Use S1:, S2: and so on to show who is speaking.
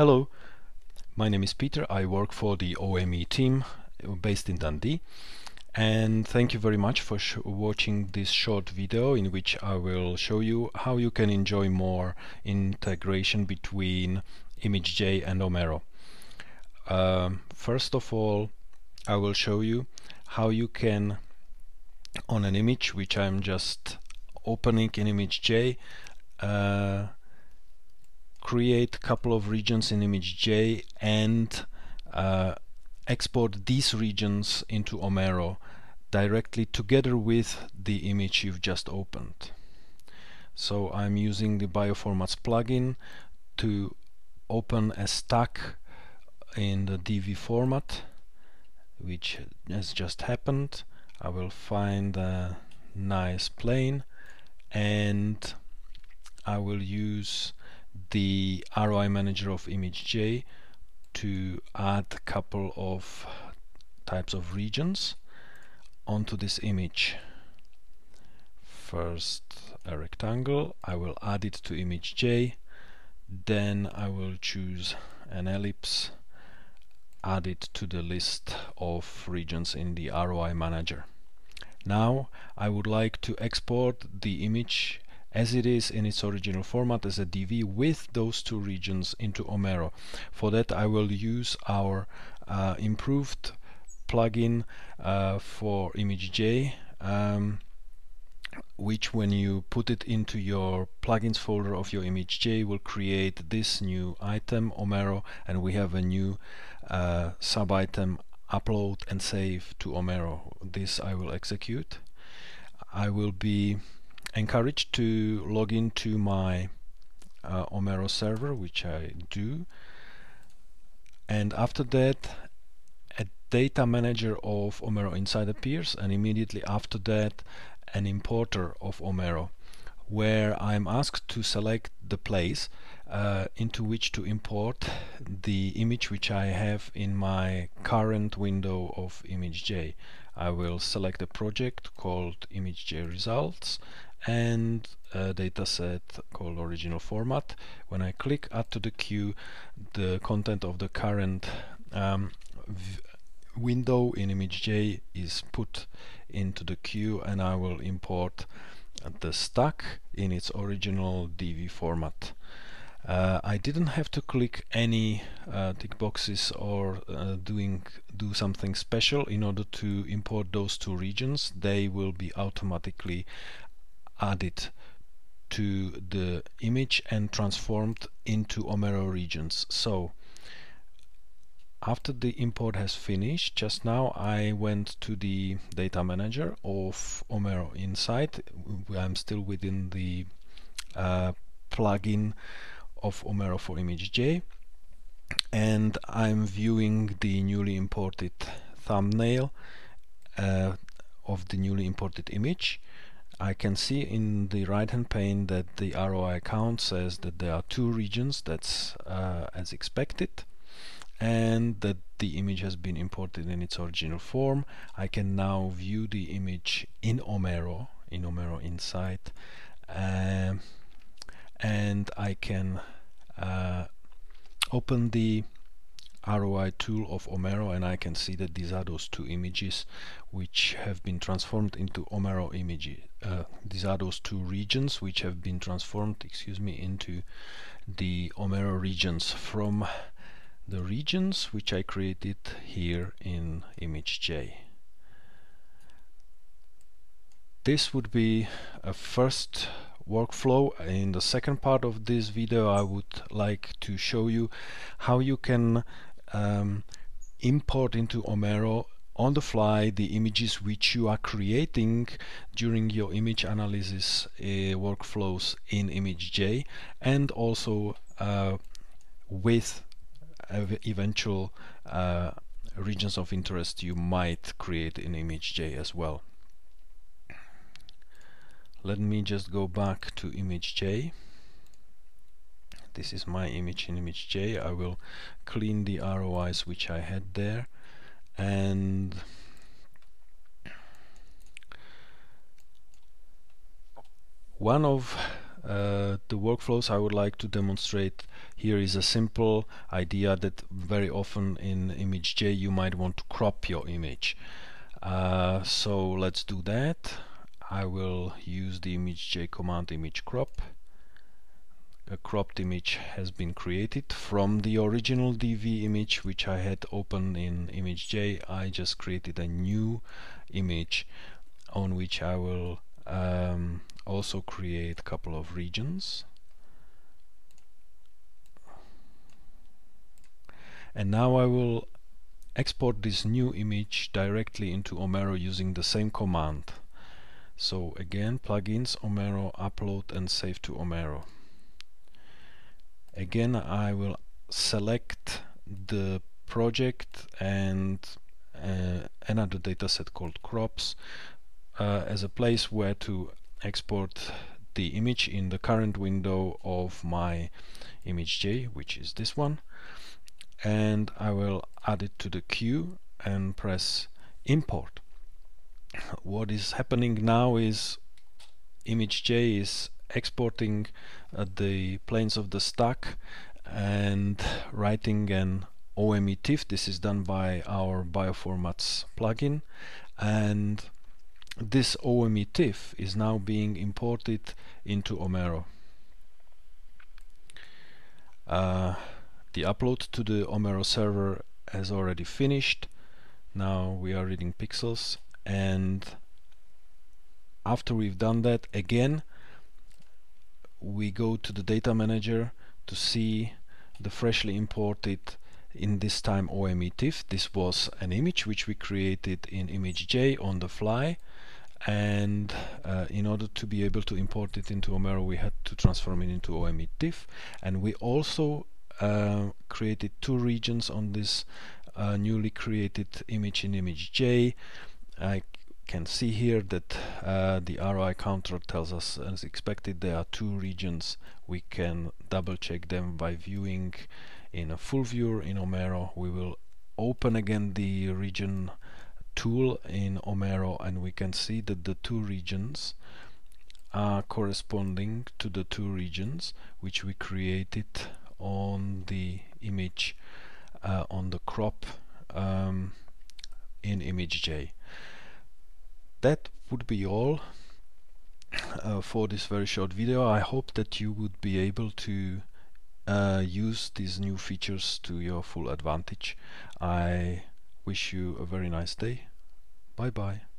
S1: Hello, my name is Peter. I work for the OME team based in Dundee and thank you very much for watching this short video in which I will show you how you can enjoy more integration between ImageJ and Omero. Um, first of all I will show you how you can on an image which I'm just opening in ImageJ uh, create a couple of regions in ImageJ and uh, export these regions into Omero directly together with the image you've just opened. So I'm using the Bioformats plugin to open a stack in the DV format which has just happened. I will find a nice plane and I will use the ROI manager of ImageJ to add a couple of types of regions onto this image. First a rectangle, I will add it to ImageJ, then I will choose an ellipse, add it to the list of regions in the ROI manager. Now I would like to export the image as it is in its original format as a DV with those two regions into Omero. For that I will use our uh, improved plugin uh, for ImageJ um, which when you put it into your plugins folder of your ImageJ will create this new item Omero and we have a new uh, sub item upload and save to Omero. This I will execute. I will be encouraged to log into my uh, Omero server, which I do. And after that, a data manager of Omero Insight appears, and immediately after that, an importer of Omero, where I'm asked to select the place uh, into which to import the image which I have in my current window of ImageJ. I will select a project called ImageJ Results and a dataset called original format. When I click add to the queue, the content of the current um, window in ImageJ is put into the queue and I will import the stack in its original DV format. Uh, I didn't have to click any uh, tick boxes or uh, doing do something special in order to import those two regions. They will be automatically added to the image and transformed into Omero regions. So after the import has finished, just now I went to the data manager of Omero Insight. I'm still within the uh, plugin of Omero for ImageJ and I'm viewing the newly imported thumbnail uh, of the newly imported image I can see in the right hand pane that the ROI count says that there are two regions that's uh, as expected and that the image has been imported in its original form. I can now view the image in Omero, in Omero Insight uh, and I can uh, open the ROI tool of Omero and I can see that these are those two images which have been transformed into Omero images. Uh, these are those two regions which have been transformed, excuse me, into the Omero regions from the regions which I created here in image J. This would be a first workflow. In the second part of this video I would like to show you how you can um, import into Omero on the fly the images which you are creating during your image analysis uh, workflows in ImageJ and also uh, with eventual uh, regions of interest you might create in ImageJ as well. Let me just go back to ImageJ this is my image in ImageJ I will clean the ROIs which I had there and one of uh, the workflows I would like to demonstrate here is a simple idea that very often in ImageJ you might want to crop your image. Uh, so let's do that. I will use the ImageJ command image crop. A cropped image has been created from the original DV image which I had open in ImageJ. I just created a new image on which I will um, also create a couple of regions. And now I will export this new image directly into Omero using the same command. So again plugins Omero upload and save to Omero again I will select the project and uh, another dataset called crops uh, as a place where to export the image in the current window of my ImageJ which is this one. And I will add it to the queue and press import. What is happening now is ImageJ is exporting uh, the planes of the stack and writing an OME TIFF this is done by our bioformats plugin and this OME TIFF is now being imported into Omero. Uh, the upload to the Omero server has already finished. Now we are reading pixels and after we've done that again we go to the data manager to see the freshly imported in this time OME TIFF. This was an image which we created in ImageJ on the fly. And uh, in order to be able to import it into Omero we had to transform it into OME TIFF. And we also uh, created two regions on this uh, newly created image in ImageJ I can see here that uh, the ROI counter tells us as expected there are two regions we can double check them by viewing in a full viewer in Omero we will open again the region tool in Omero and we can see that the two regions are corresponding to the two regions which we created on the image uh, on the crop um, in ImageJ. That would be all uh, for this very short video. I hope that you would be able to uh, use these new features to your full advantage. I wish you a very nice day. Bye bye.